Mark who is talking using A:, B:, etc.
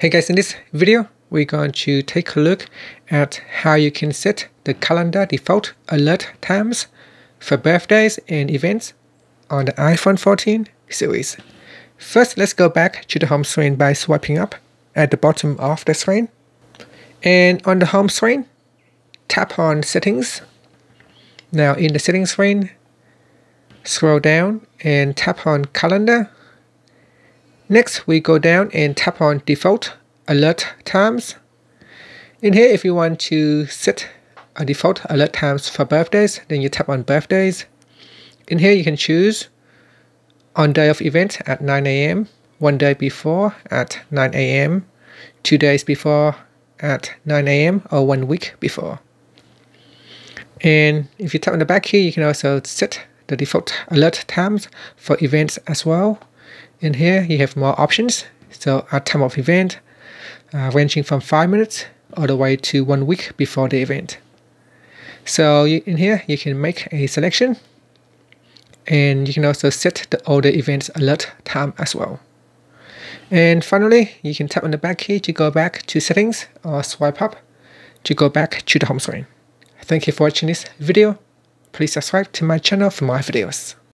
A: Hey guys, in this video, we're going to take a look at how you can set the calendar default alert times for birthdays and events on the iPhone 14 series. First, let's go back to the home screen by swiping up at the bottom of the screen. And on the home screen, tap on settings. Now in the settings screen, scroll down and tap on calendar Next, we go down and tap on default alert times. In here, if you want to set a default alert times for birthdays, then you tap on birthdays. In here, you can choose on day of event at 9 a.m., one day before at 9 a.m., two days before at 9 a.m., or one week before. And if you tap on the back here, you can also set the default alert times for events as well. In here, you have more options. So at time of event, uh, ranging from five minutes all the way to one week before the event. So you, in here, you can make a selection and you can also set the the events alert time as well. And finally, you can tap on the back key to go back to settings or swipe up to go back to the home screen. Thank you for watching this video. Please subscribe to my channel for more videos.